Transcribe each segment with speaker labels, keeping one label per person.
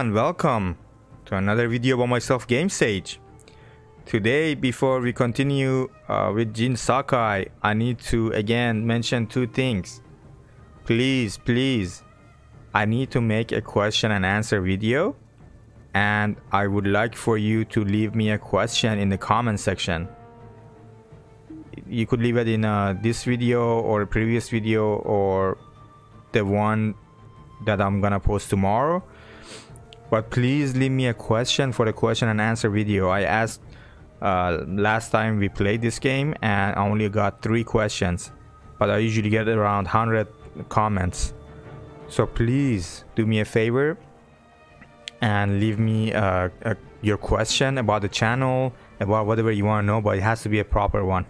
Speaker 1: And welcome to another video by myself Game Sage. Today before we continue uh, with Jin Sakai I need to again mention two things. Please please I need to make a question and answer video and I would like for you to leave me a question in the comment section. You could leave it in uh, this video or previous video or the one that I'm gonna post tomorrow but please leave me a question for the question and answer video. I asked uh, last time we played this game and i only got three questions but i usually get around 100 comments. So please do me a favor and leave me uh, a, your question about the channel about whatever you want to know but it has to be a proper one.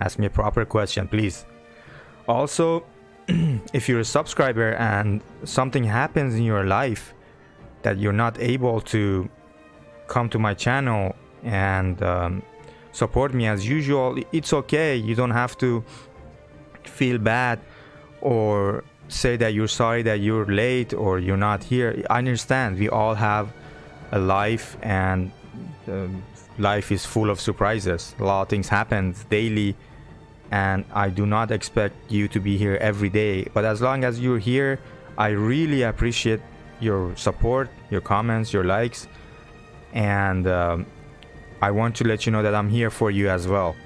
Speaker 1: Ask me a proper question please. Also if you're a subscriber and something happens in your life that you're not able to come to my channel and um, support me as usual it's okay. You don't have to feel bad or say that you're sorry that you're late or you're not here. I understand. We all have a life and uh, life is full of surprises. A lot of things happen daily and i do not expect you to be here every day. But as long as you're here i really appreciate your support, your comments, your likes, and um, I want to let you know that I'm here for you as well.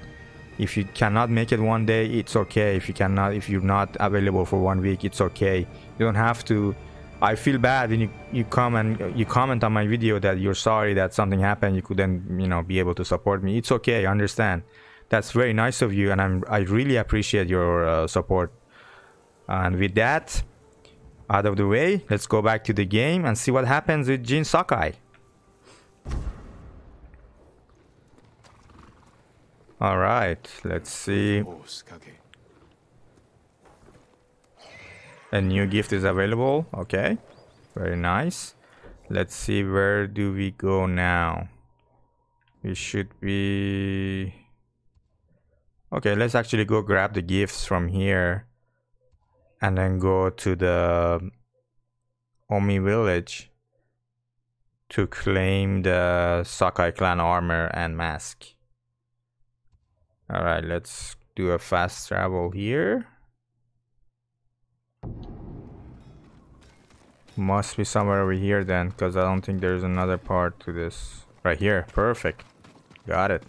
Speaker 1: If you cannot make it one day, it's okay. If you cannot, if you're not available for one week, it's okay. You don't have to. I feel bad when you, you come and you comment on my video that you're sorry that something happened. You couldn't, you know, be able to support me. It's okay. I understand. That's very nice of you, and I'm I really appreciate your uh, support. And with that, out of the way, let's go back to the game and see what happens with Jin Sakai. Alright, let's see. A new gift is available. Okay, very nice. Let's see, where do we go now? We should be... Okay, let's actually go grab the gifts from here and then go to the Omi village to claim the Sakai clan armor and mask. Alright, let's do a fast travel here. Must be somewhere over here then, because I don't think there's another part to this. Right here, perfect. Got it.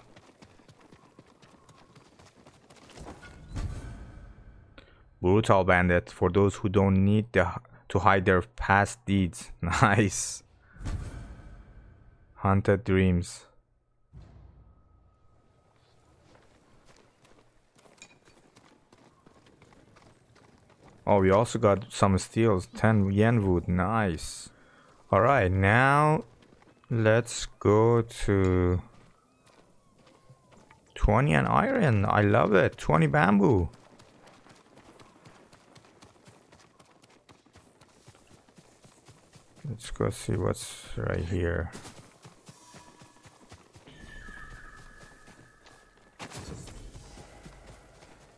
Speaker 1: Brutal bandit for those who don't need the, to hide their past deeds. Nice. Haunted dreams. Oh, we also got some steels. 10 yen wood. Nice. Alright, now let's go to 20 and iron. I love it. 20 bamboo. Let's go see what's right here.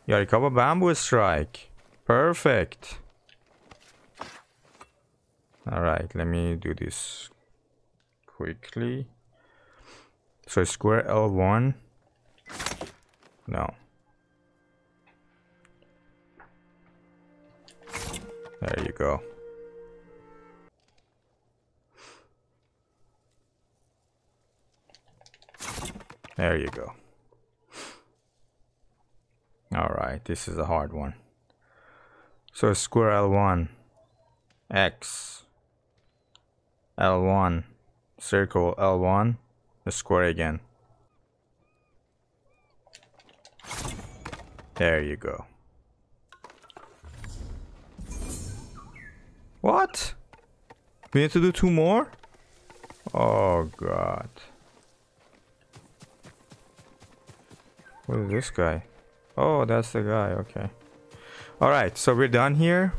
Speaker 1: Yarikawa bamboo strike. Perfect. Alright, let me do this quickly. So square L1. No. There you go. There you go. Alright, this is a hard one. So square L1, X, L1, circle L1, the square again. There you go. What? We need to do two more? Oh god. What is this guy? Oh, that's the guy. Okay. Alright, so we're done here.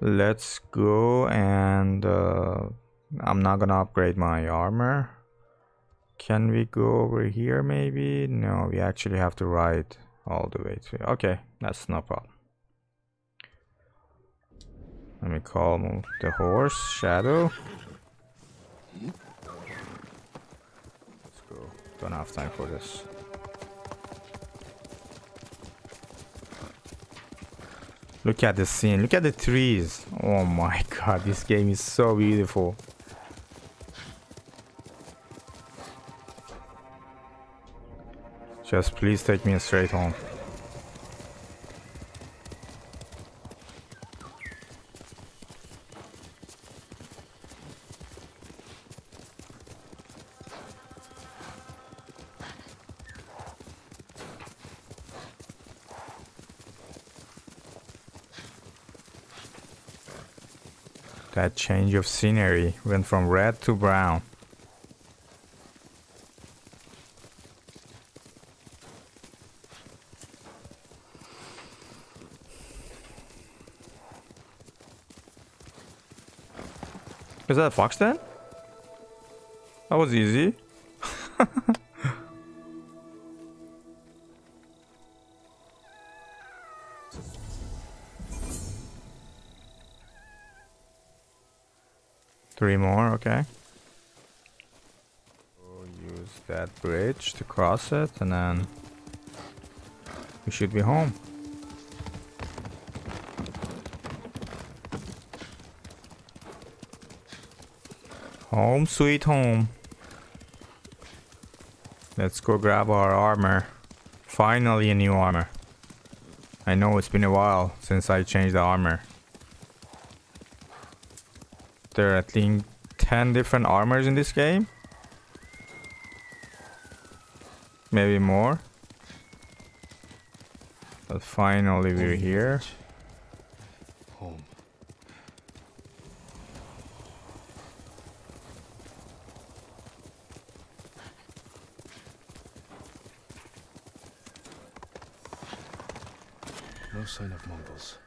Speaker 1: Let's go and... Uh, I'm not gonna upgrade my armor. Can we go over here maybe? No, we actually have to ride all the way to... Okay, that's no problem. Let me call the horse shadow. Let's go. Don't have time for this. Look at the scene. Look at the trees. Oh my god, this game is so beautiful. Just please take me straight home. That change of scenery went from red to brown. Is that a fox then? That was easy. Three more, okay. We'll use that bridge to cross it and then we should be home. Home sweet home. Let's go grab our armor. Finally a new armor. I know it's been a while since I changed the armor. There are I think 10 different armors in this game. Maybe more. But finally we're here.
Speaker 2: Home. No sign of Mongols.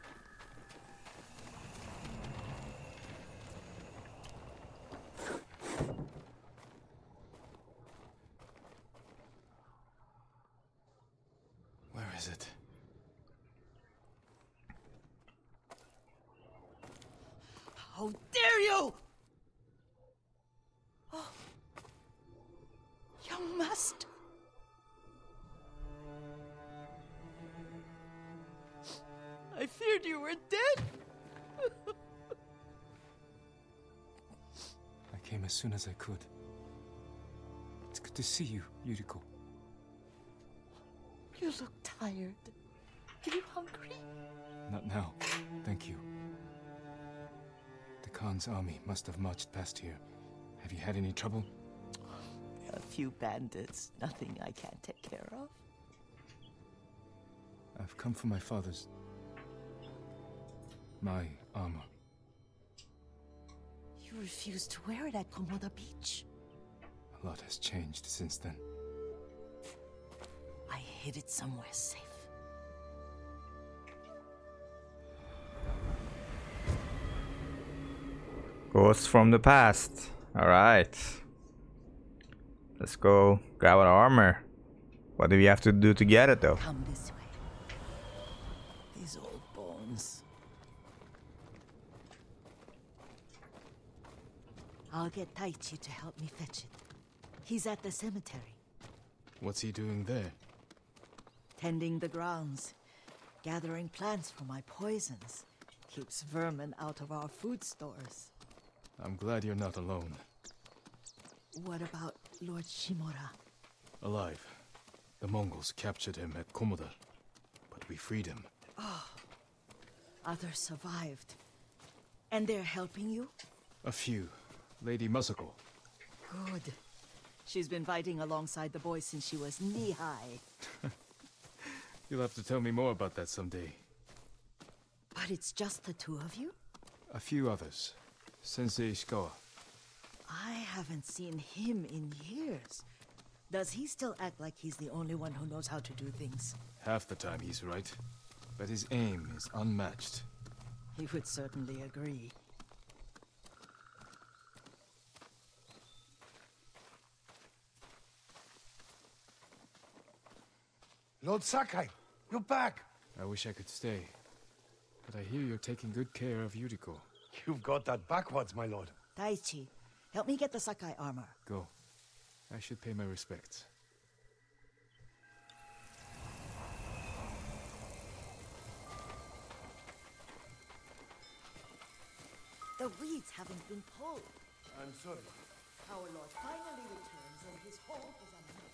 Speaker 2: Could. It's good to see you, Yuriko.
Speaker 3: You look tired. Are you hungry?
Speaker 2: Not now. Thank you. The Khan's army must have marched past here. Have you had any trouble?
Speaker 3: A few bandits. Nothing I can't take care of.
Speaker 2: I've come for my father's. My armor.
Speaker 3: You refused to wear it at Komoda Beach.
Speaker 2: A lot has changed since then.
Speaker 3: I hid it somewhere safe.
Speaker 1: Ghosts from the past. Alright. Let's go grab our armor. What do we have to do to get it though?
Speaker 3: Come this way. These old bones. I'll get Taichi to help me fetch it. He's at the cemetery,
Speaker 2: What's he doing there?
Speaker 3: tending the grounds, gathering plants for my poisons. Keeps vermin out of our food stores.
Speaker 2: I'm glad you're not alone.
Speaker 3: What about Lord Shimura?
Speaker 2: Alive. The Mongols captured him at Komoda, but we freed him. Oh.
Speaker 3: Others survived. And they're helping you?
Speaker 2: A few. Lady Masako.
Speaker 3: Good. She's been fighting alongside the boys since she was knee-high.
Speaker 2: You'll have to tell me more about that someday.
Speaker 3: But it's just the two of you?
Speaker 2: A few others. Sensei Ishikawa.
Speaker 3: I haven't seen him in years. Does he still act like he's the only one who knows how to do things?
Speaker 2: Half the time he's right, but his aim is unmatched.
Speaker 3: He would certainly agree.
Speaker 4: Lord Sakai, you're back.
Speaker 2: I wish I could stay, but I hear you're taking good care of Yuriko.
Speaker 4: You've got that backwards, my lord.
Speaker 3: Taichi, help me get the Sakai armor.
Speaker 2: Go. I should pay my respects.
Speaker 3: The weeds haven't been pulled.
Speaker 4: I'm sorry.
Speaker 3: Our lord finally returns and his home is a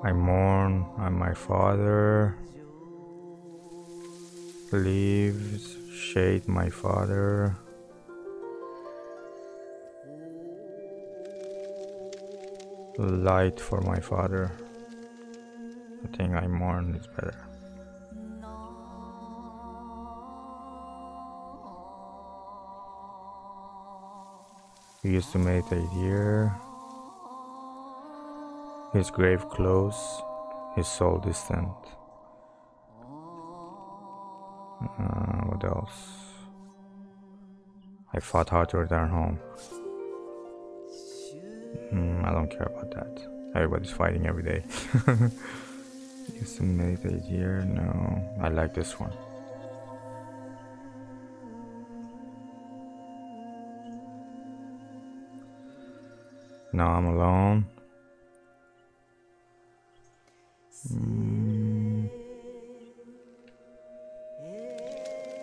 Speaker 1: I mourn on my father. Leaves shade my father. Light for my father. I think I mourn is better. He used to meditate here. His grave close, his soul distant. Uh, what else? I fought hard to return home. Hmm, I don't care about that. Everybody's fighting every day. Used to meditate here? No, I like this one. Now I'm alone.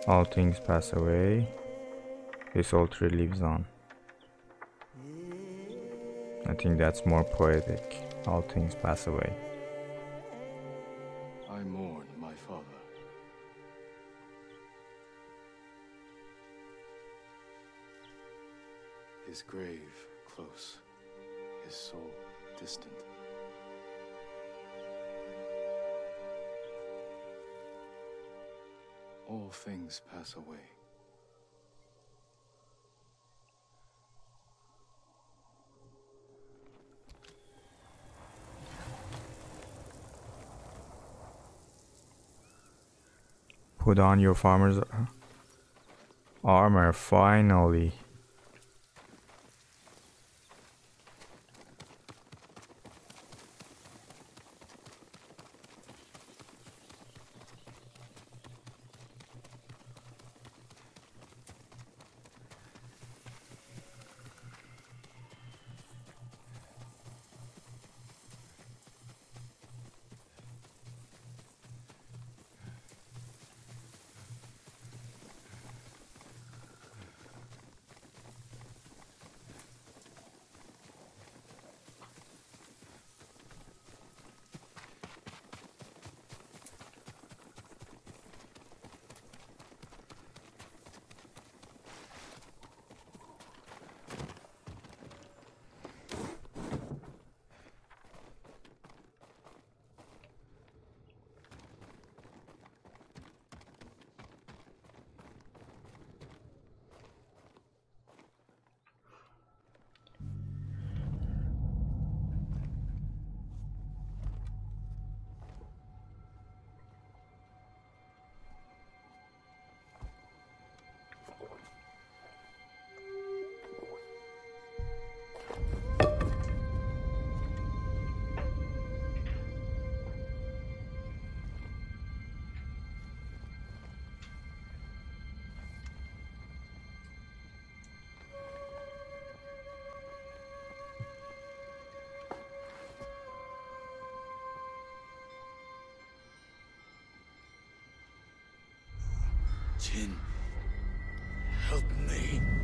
Speaker 1: All things pass away. This tree lives on. I think that's more poetic. All things pass away.
Speaker 2: I mourn my father. His grave close, his soul distant. All things pass away.
Speaker 1: Put on your farmer's armor finally.
Speaker 4: Jin, help me.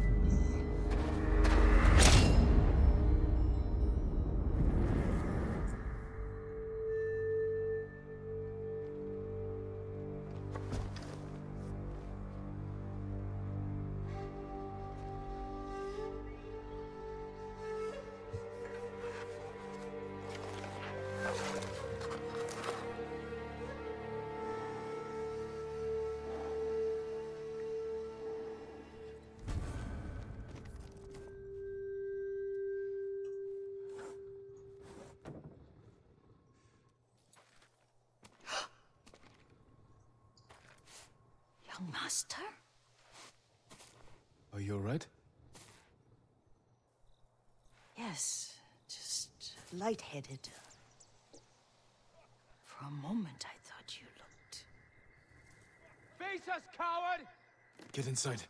Speaker 3: Young master?
Speaker 2: Are you alright?
Speaker 3: Yes, just lightheaded. For a moment, I thought you looked.
Speaker 5: Face us, coward!
Speaker 2: Get inside.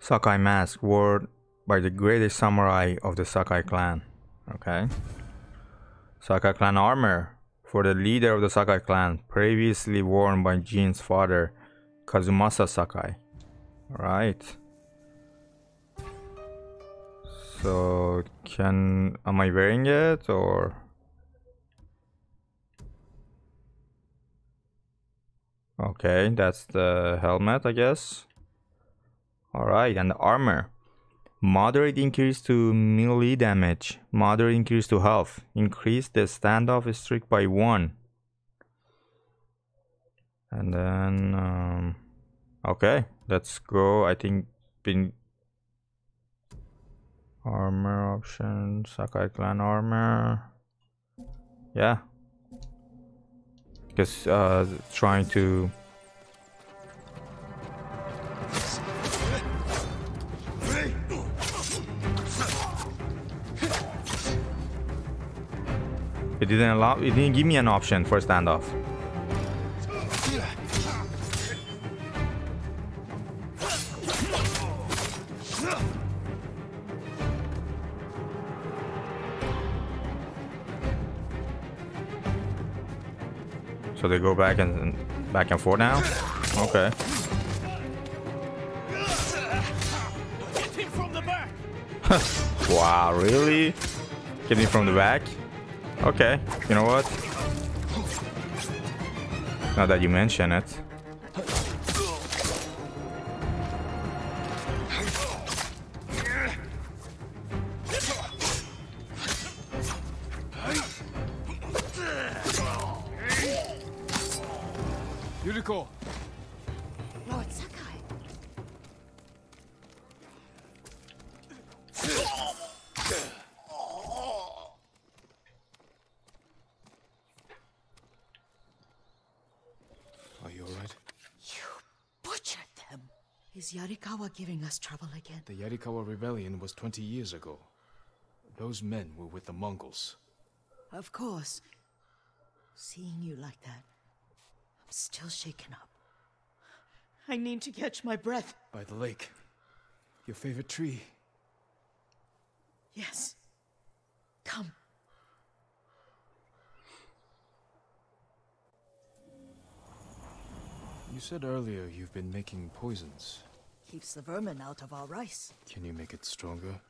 Speaker 1: Sakai mask worn by the greatest samurai of the Sakai clan. Okay. Sakai clan armor for the leader of the Sakai clan, previously worn by Jin's father, Kazumasa Sakai. Right. So can am I wearing it or Okay, that's the helmet, I guess. Alright, and the armor. Moderate increase to melee damage. Moderate increase to health. Increase the standoff streak by one. And then, um, okay, let's go. I think been armor option, Sakai clan armor. Yeah, because uh, trying to It didn't allow. It didn't give me an option for a standoff. So they go back and back and forth now. Okay.
Speaker 5: Get from the back!
Speaker 1: Wow, really? Getting from the back? Okay, you know what? Now that you mention it.
Speaker 2: Yuriko!
Speaker 3: Is Yarikawa giving us trouble again?
Speaker 2: The Yarikawa rebellion was 20 years ago. Those men were with the Mongols.
Speaker 3: Of course. Seeing you like that, I'm still shaken up. I need to catch my breath.
Speaker 2: By the lake. Your favorite tree.
Speaker 3: Yes. Come.
Speaker 2: You said earlier you've been making poisons.
Speaker 3: Keeps the vermin out of our rice.
Speaker 2: Can you make it stronger?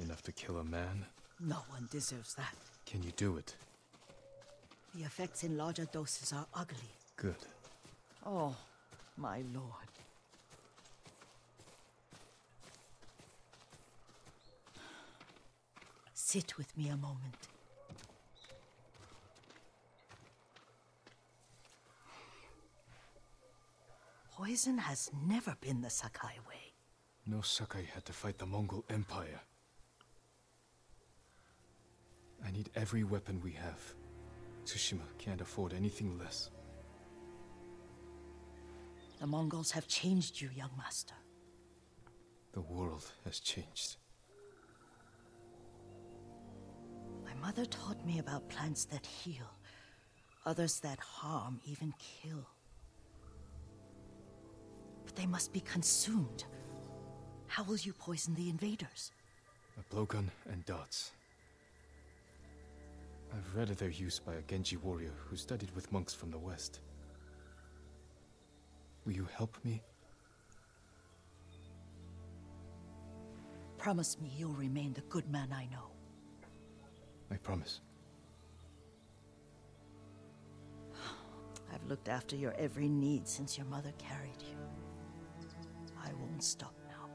Speaker 2: Enough to kill a man?
Speaker 3: No one deserves that.
Speaker 2: Can you do it?
Speaker 3: The effects in larger doses are ugly.
Speaker 2: Good.
Speaker 3: Oh, my lord. Sit with me a moment. Poison has never been the Sakai way.
Speaker 2: No Sakai had to fight the Mongol Empire. I need every weapon we have. Tsushima can't afford anything less.
Speaker 3: The Mongols have changed you, young master.
Speaker 2: The world has changed.
Speaker 3: My mother taught me about plants that heal, others that harm, even kill. But they must be consumed. How will you poison the invaders?
Speaker 2: A blowgun and darts. I've read of their use by a Genji warrior who studied with monks from the west. Will you help me?
Speaker 3: Promise me you'll remain the good man I know.
Speaker 2: I promise.
Speaker 3: I've looked after your every need since your mother carried you. Stop now.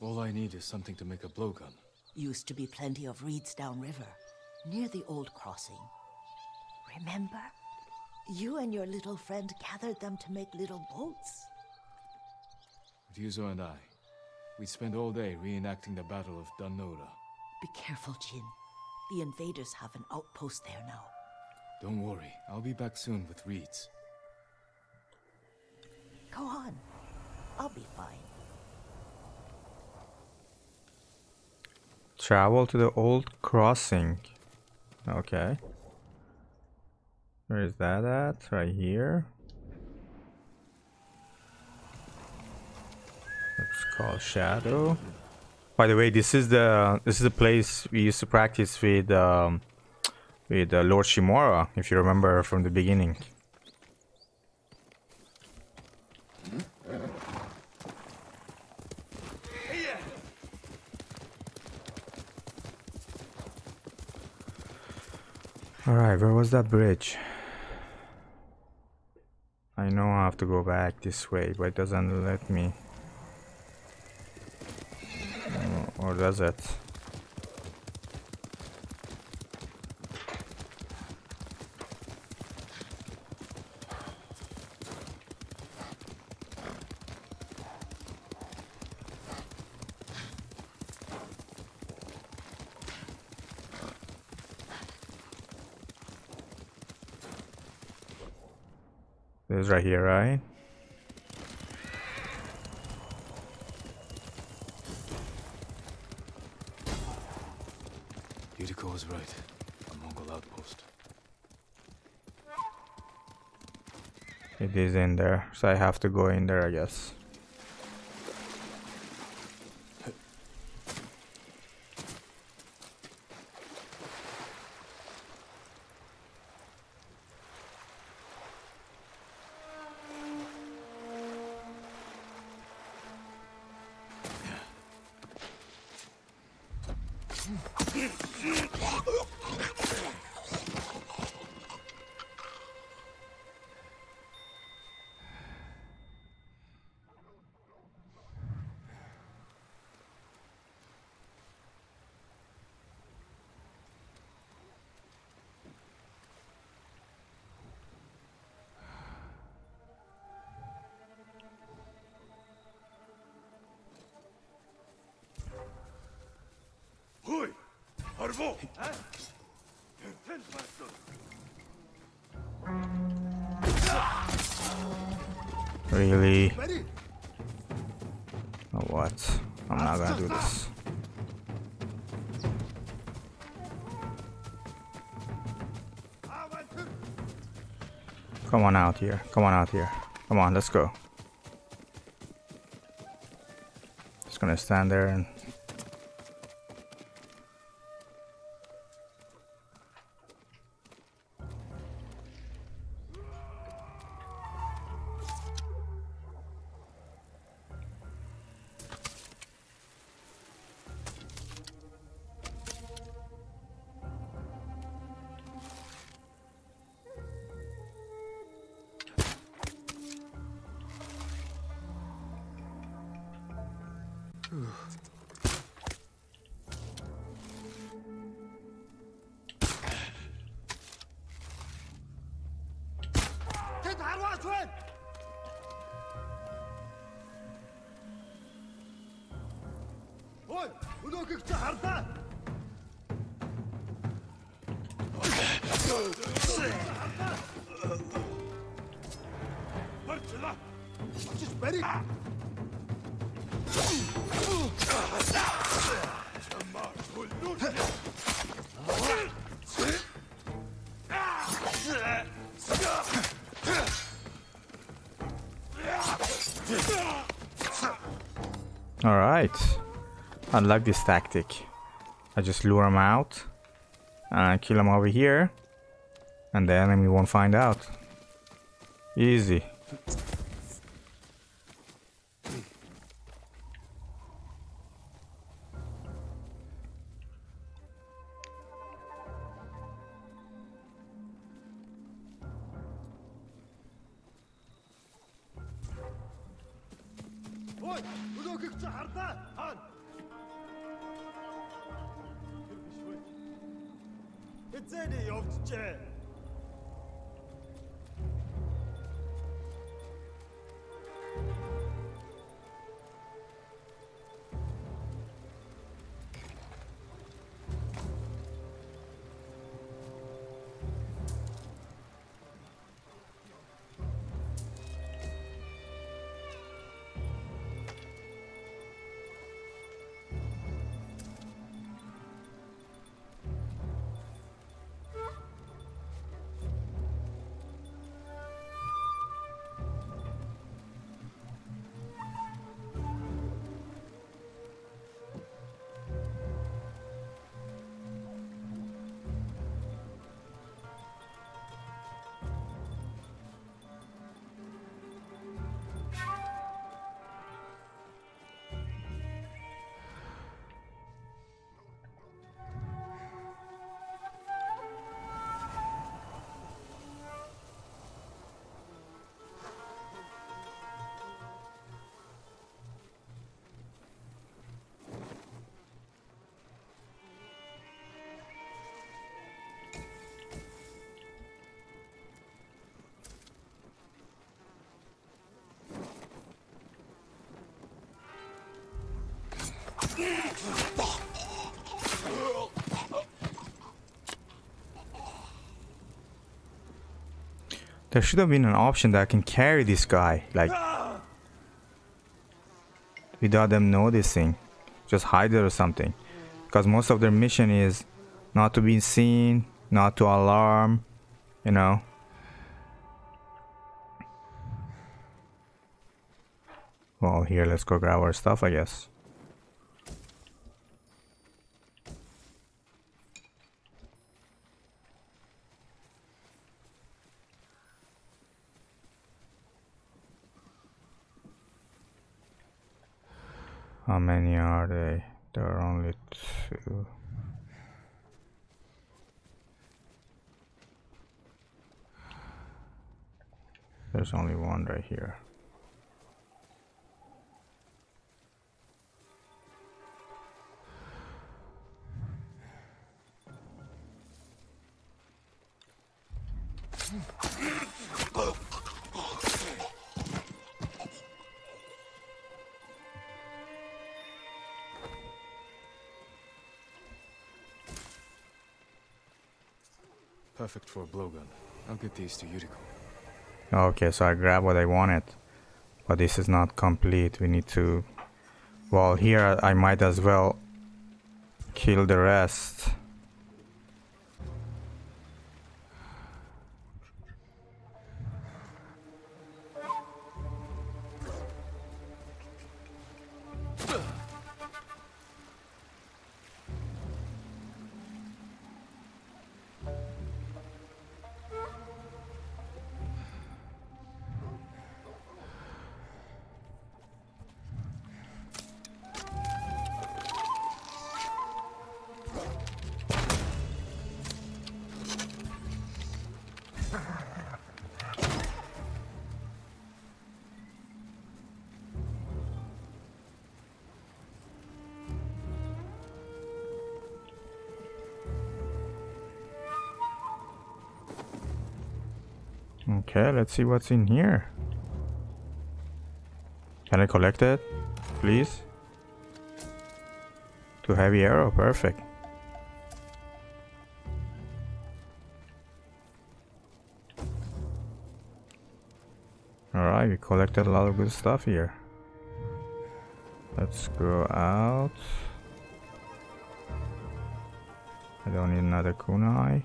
Speaker 2: All I need is something to make a blowgun.
Speaker 3: Used to be plenty of reeds downriver, near the old crossing. Remember? You and your little friend gathered them to make little boats.
Speaker 2: Ryuzo and I, we'd spend all day reenacting the Battle of Dannoura.
Speaker 3: Be careful, Jin. The invaders have an outpost there now.
Speaker 2: Don't worry, I'll be back soon with reeds.
Speaker 3: Go on. I'll be fine.
Speaker 1: Travel to the old crossing. Okay. Where is that at? Right here. It's called Shadow. By the way, this is the this is the place we used to practice with um, with uh, Lord Shimura, if you remember from the beginning. Alright, where was that bridge? I know I have to go back this way, but it doesn't let me. Oh, oh Or does it? This here, right?
Speaker 2: Yuriko was right. A Mongol outpost.
Speaker 1: It is in there, so I have to go in there, I guess. Come on out here. Come on out here. Come on, let's go. Just gonna stand there and I like this tactic. I just lure them out. And I kill them over here. And the enemy won't find out. Easy. There should have been an option that I can carry this guy, like without them noticing. Just hide it or something. Because most of their mission is not to be seen, not to alarm, you know. Well, here, let's go grab our stuff, I guess. How many are they? There are only two. There's only one right here.
Speaker 2: Perfect for a blowgun. I'll get these to.
Speaker 1: Okay, so I grabbed what I wanted. But this is not complete. We need to... Well, here I might as well kill the rest. Okay, let's see what's in here. Can I collect it? Please? Too heavy arrow, perfect. Alright, we collected a lot of good stuff here. Let's go out. I don't need another kunai.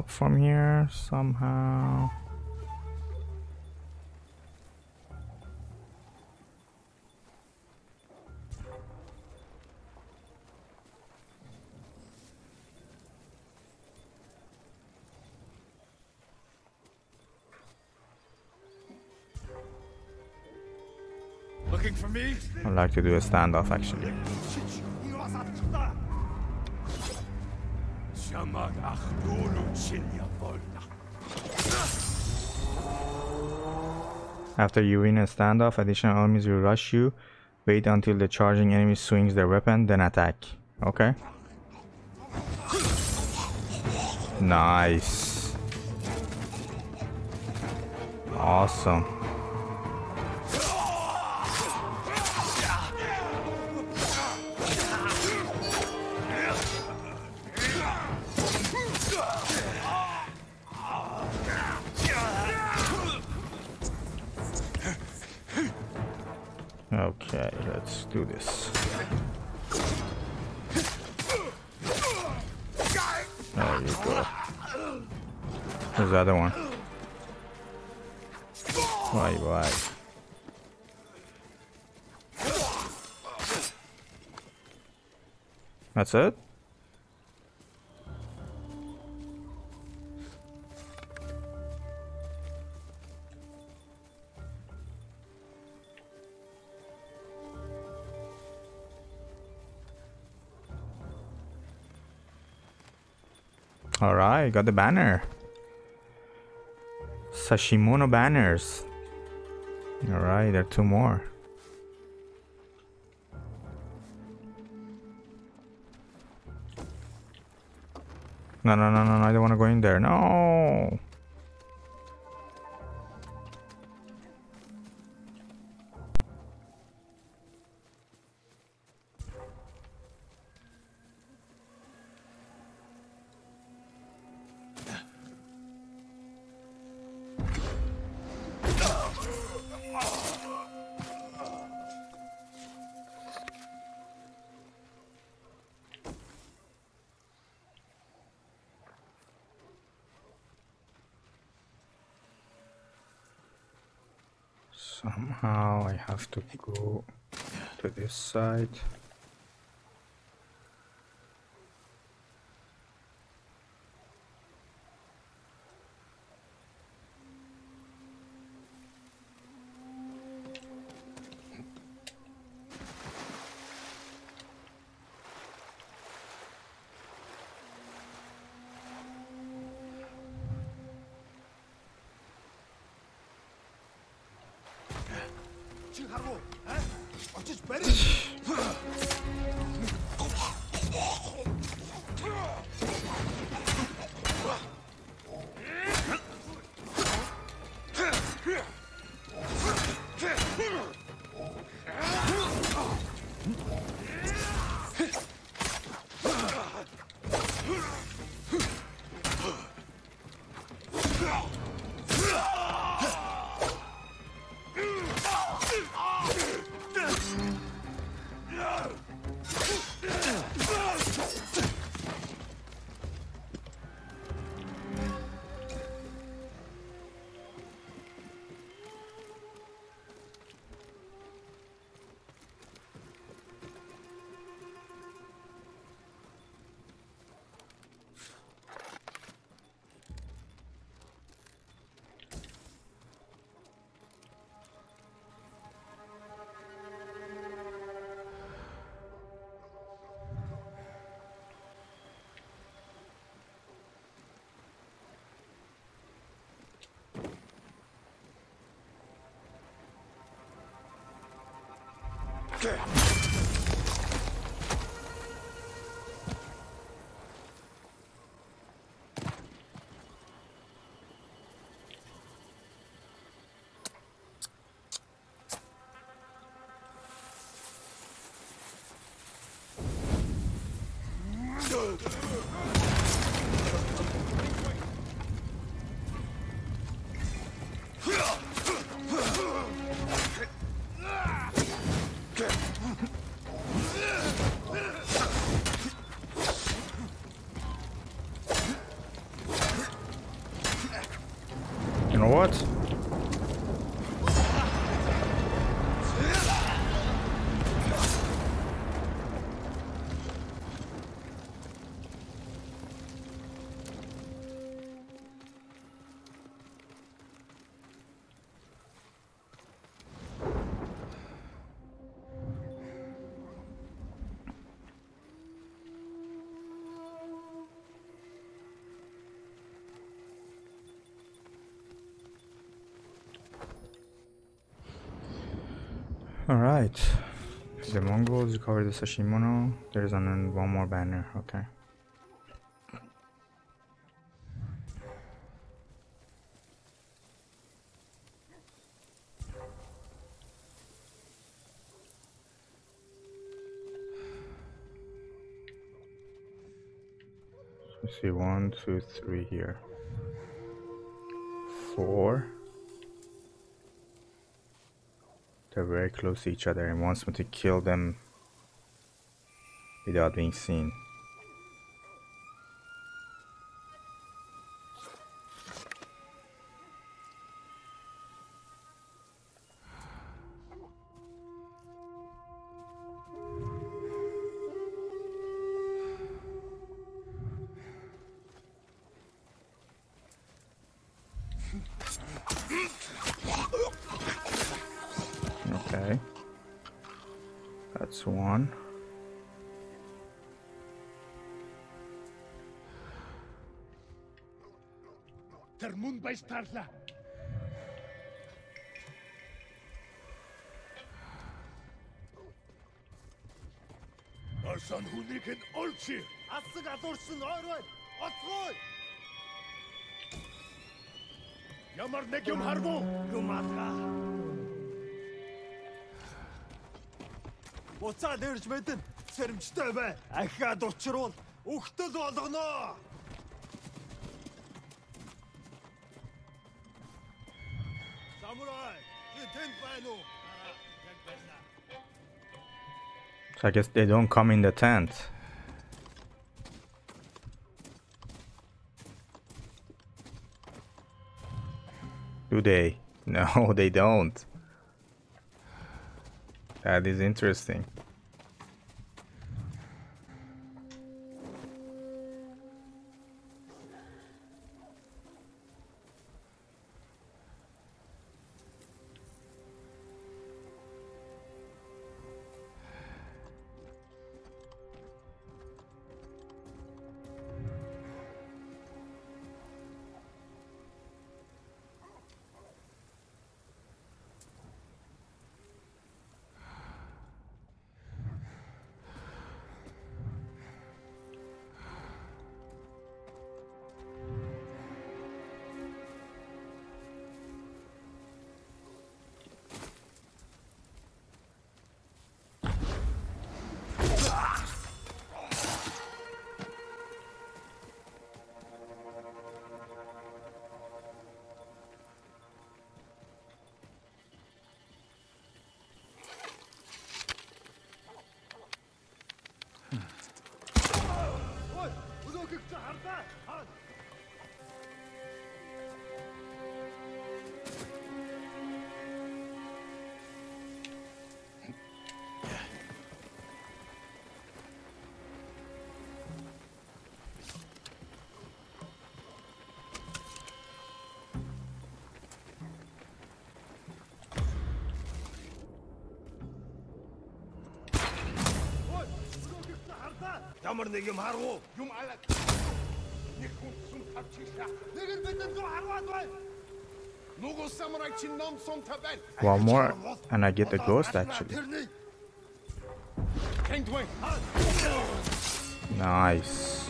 Speaker 1: Up from here somehow?
Speaker 2: Looking for me?
Speaker 1: I'd like to do a standoff actually.
Speaker 2: Shamag Achdulu Chinya Volna.
Speaker 1: After you win a standoff, additional enemies will rush you. Wait until the charging enemy swings their weapon, then attack. Okay. Nice. Awesome. That's it? Alright, got the banner. Sashimono banners. Alright, there are two more. No, no, no, no, no, I don't want to go in there. No! Have to go to this side.
Speaker 4: You
Speaker 1: Alright. The Mongols recovered the Sashimono. There's an, one more banner. Okay. Let's see, one, two, three here. Four. They're very close to each other and wants me to kill them without being seen.
Speaker 4: Таарлаа. Асан хүнийг нь олчи. Асаг алуурсан ойр бай. Оцгой. Ямар нэг юм харгу. Юм алгаа. Уцаа нэрж мэдэн. Сэрэмжтэй бай. Ахаад учруул. Үхтэл болгоно.
Speaker 1: So I guess they don't come in the tent. Do they? No, they don't. That is interesting.
Speaker 4: хардаа. Ямар нэг юм харгу. Юм алаг. Нэг хүн сүм тавчихлаа. Нэг нь бидэнд зүү харгаад бай. Нүгөө самурай чи ном сум тавай.
Speaker 1: One more, and I get the ghost actually.
Speaker 4: Тэрний
Speaker 2: Can't wait.
Speaker 1: Nice.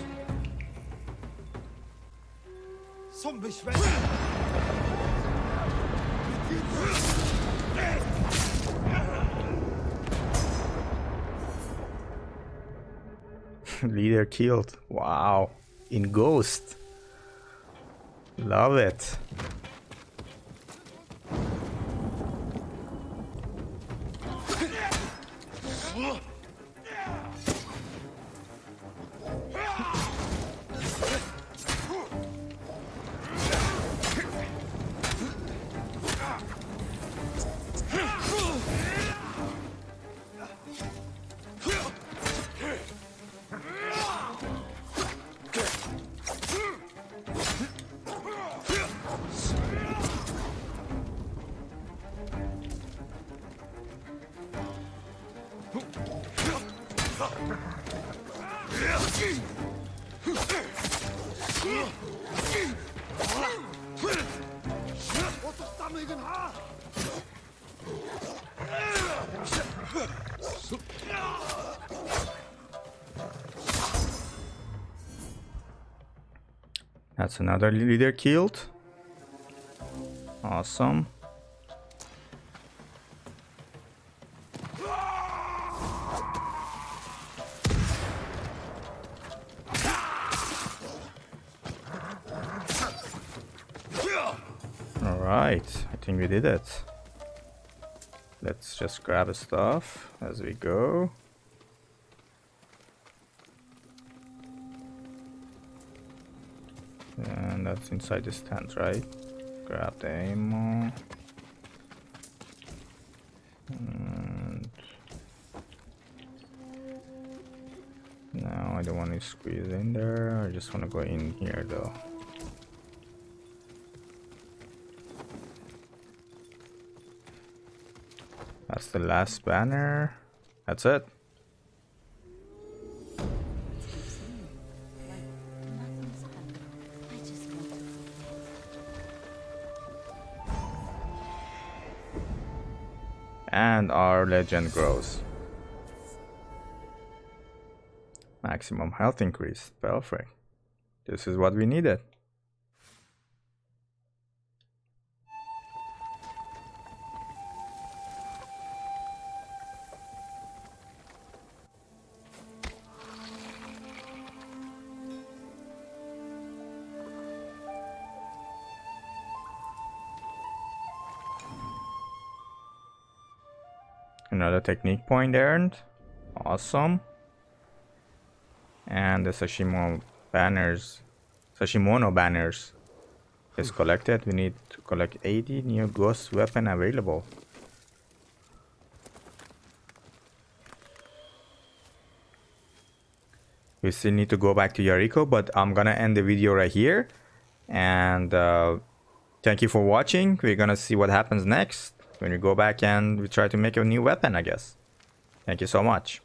Speaker 1: Leader killed. Wow. In Ghost. Love it. That's another leader killed. Awesome. Alright, I think we did it. Let's just grab a stuff as we go. Inside this tent, right? Grab the ammo. And now I don't want to squeeze in there. I just want to go in here though. That's the last banner. That's it. And our legend grows. Maximum health increase, perfect. This is what we needed. Technique point earned. Awesome. And the Sashimo banners, Sashimono banners is collected. We need to collect 80 new ghost weapon available. We still need to go back to Yarikawa, but I'm gonna end the video right here. And uh, thank you for watching. We're gonna see what happens next when we go back and we try to make a new weapon, I guess. Thank you so much.